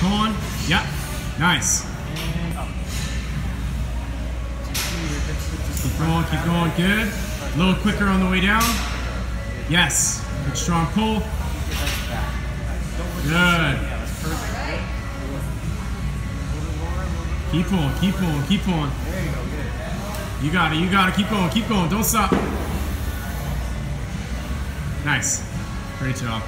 Come on. Yep. Nice. Keep going, keep going, good. A little quicker on the way down. Yes, good strong pull. Good. Keep going. keep going. keep going. You got it, you got it, keep going, keep going, don't stop. Nice, great job.